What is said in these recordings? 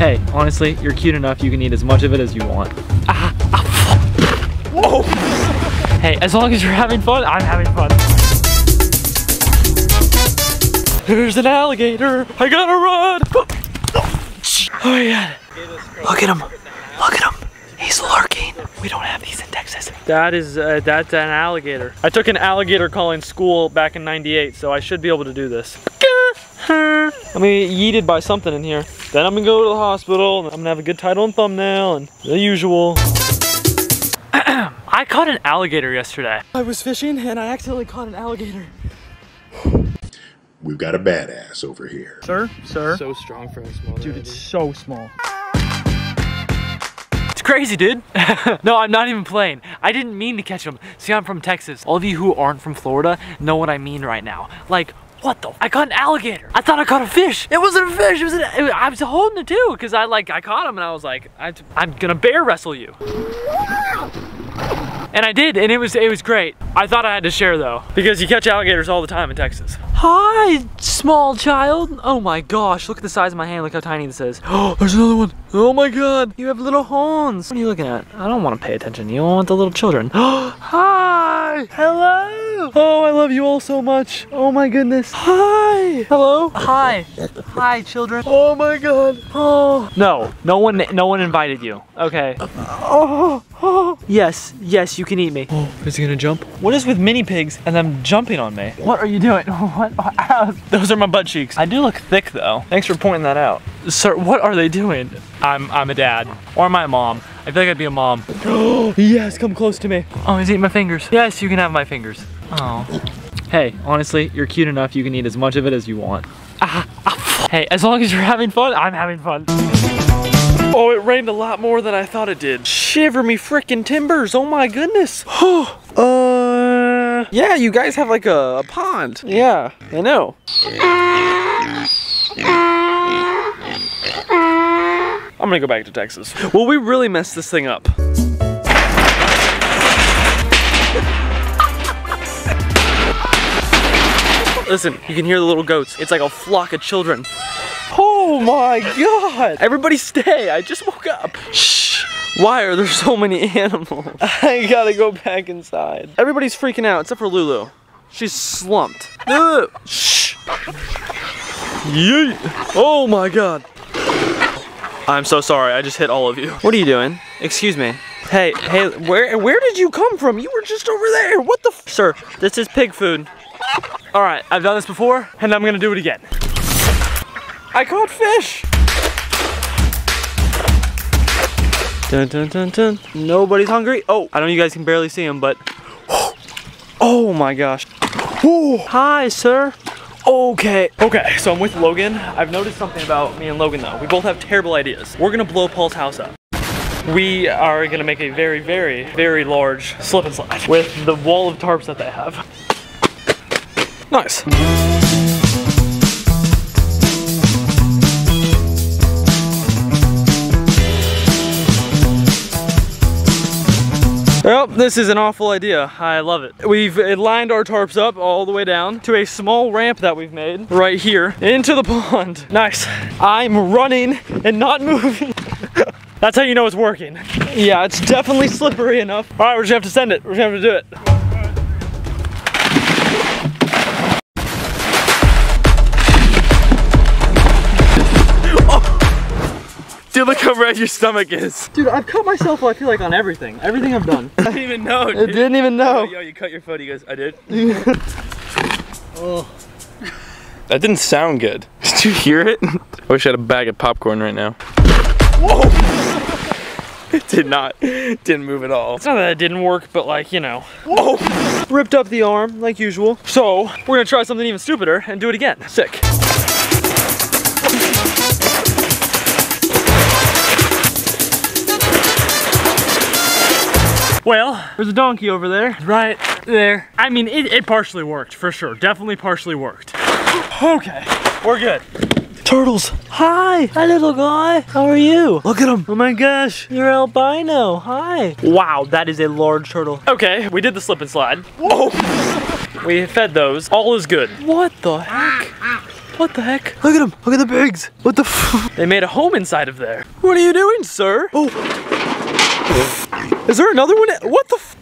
Hey, honestly, you're cute enough. You can eat as much of it as you want. Ah, ah. Whoa. Hey, as long as you're having fun, I'm having fun. There's an alligator. I gotta run. Oh my god. Look at him. Look at him. He's lurking. We don't have these in Texas. That is, uh, that's an alligator. I took an alligator calling school back in 98, so I should be able to do this. I'm gonna get yeeted by something in here. Then I'm gonna go to the hospital. I'm gonna have a good title and thumbnail and the usual. I caught an alligator yesterday. I was fishing and I accidentally caught an alligator. We've got a badass over here. Sir, sir. So strong for a small Dude, it's so small. It's crazy, dude. no, I'm not even playing. I didn't mean to catch them. See, I'm from Texas. All of you who aren't from Florida know what I mean right now. Like, what the? I caught an alligator. I thought I caught a fish. It wasn't a fish. It was. An, it, I was holding it too, cause I like I caught him and I was like, I, I'm gonna bear wrestle you. And I did, and it was it was great. I thought I had to share though, because you catch alligators all the time in Texas. Hi, small child. Oh my gosh, look at the size of my hand. Look how tiny this is. Oh, there's another one. Oh my god, you have little horns. What are you looking at? I don't want to pay attention you. Want the little children. Hi, hello. Oh, I love you all so much. Oh my goodness. Hi, hello. Hi, hi, children. Oh my god. Oh. No, no one, no one invited you. Okay. Oh, oh. Yes, yes, you can eat me. Oh, is he gonna jump? What is with mini pigs and them jumping on me? What are you doing? What? Ow. Those are my butt cheeks. I do look thick though. Thanks for pointing that out. Sir, what are they doing? I'm, I'm a dad. Or am I a mom? I feel like I'd be a mom. yes, come close to me. Oh, he's eating my fingers. Yes, you can have my fingers. Oh. Hey, honestly, you're cute enough. You can eat as much of it as you want. Ah, ah. Hey, as long as you're having fun, I'm having fun. Oh, it rained a lot more than I thought it did. Shiver me frickin' timbers, oh my goodness. uh, yeah, you guys have like a, a pond. Yeah, I know. I'm gonna go back to Texas. Well, we really messed this thing up. Listen, you can hear the little goats. It's like a flock of children. Oh my god! Everybody stay, I just woke up. Shh. Why are there so many animals? I gotta go back inside. Everybody's freaking out except for Lulu. She's slumped. Lulu! Shh. Yeet. Oh my god. I'm so sorry, I just hit all of you. What are you doing? Excuse me. Hey, hey, where where did you come from? You were just over there. What the Sir, this is pig food. All right, I've done this before, and I'm gonna do it again. I caught fish. Dun, dun, dun, dun. Nobody's hungry. Oh, I know you guys can barely see him, but oh my gosh. Whoa. Hi, sir. Okay. Okay, so I'm with Logan. I've noticed something about me and Logan though. We both have terrible ideas. We're gonna blow Paul's house up. We are gonna make a very, very, very large slip and slide with the wall of tarps that they have. Nice. Well, this is an awful idea. I love it. We've lined our tarps up all the way down to a small ramp that we've made right here into the pond. Nice. I'm running and not moving. That's how you know it's working. Yeah, it's definitely slippery enough. All right, we're just gonna have to send it. We're just gonna have to do it. Dude, look how red your stomach is. Dude, I've cut myself, I feel like, on everything. Everything I've done. I didn't even know, I didn't even know. Yo, you cut your foot. He goes, I did. oh. That didn't sound good. Did you hear it? I wish I had a bag of popcorn right now. Whoa! It did not. Didn't move at all. It's not that it didn't work, but like, you know. Whoa! Ripped up the arm, like usual. So, we're gonna try something even stupider and do it again. Sick. Well, there's a donkey over there, right there. I mean, it, it partially worked, for sure. Definitely partially worked. Okay, we're good. Turtles. Hi. Hi, little guy. How are you? Look at him. Oh my gosh. You're albino. Hi. Wow, that is a large turtle. Okay, we did the slip and slide. Whoa. Oh. We fed those. All is good. What the heck? What the heck? Look at them. Look at the pigs. What the f They made a home inside of there. What are you doing, sir? Oh. Is there another one? What the f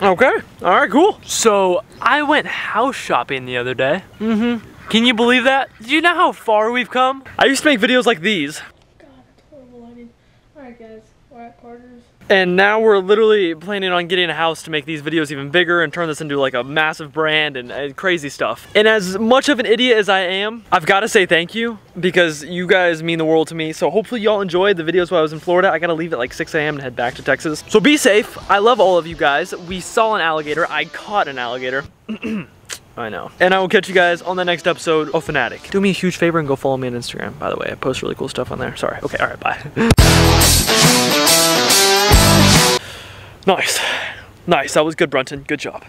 Okay. All right, cool. So I went house shopping the other day. Mm-hmm. Can you believe that? Do you know how far we've come? I used to make videos like these. God, that's horrible lighting. Alright guys, we're at Carter's. And now we're literally planning on getting a house to make these videos even bigger and turn this into like a massive brand and, and crazy stuff. And as much of an idiot as I am, I've got to say thank you because you guys mean the world to me. So hopefully y'all enjoyed the videos while I was in Florida. I got to leave at like 6 a.m. and head back to Texas. So be safe. I love all of you guys. We saw an alligator. I caught an alligator. I know. And I will catch you guys on the next episode of Fanatic. Do me a huge favor and go follow me on Instagram, by the way. I post really cool stuff on there. Sorry. Okay, all right, bye. Nice. Nice, that was good, Brunton. Good job.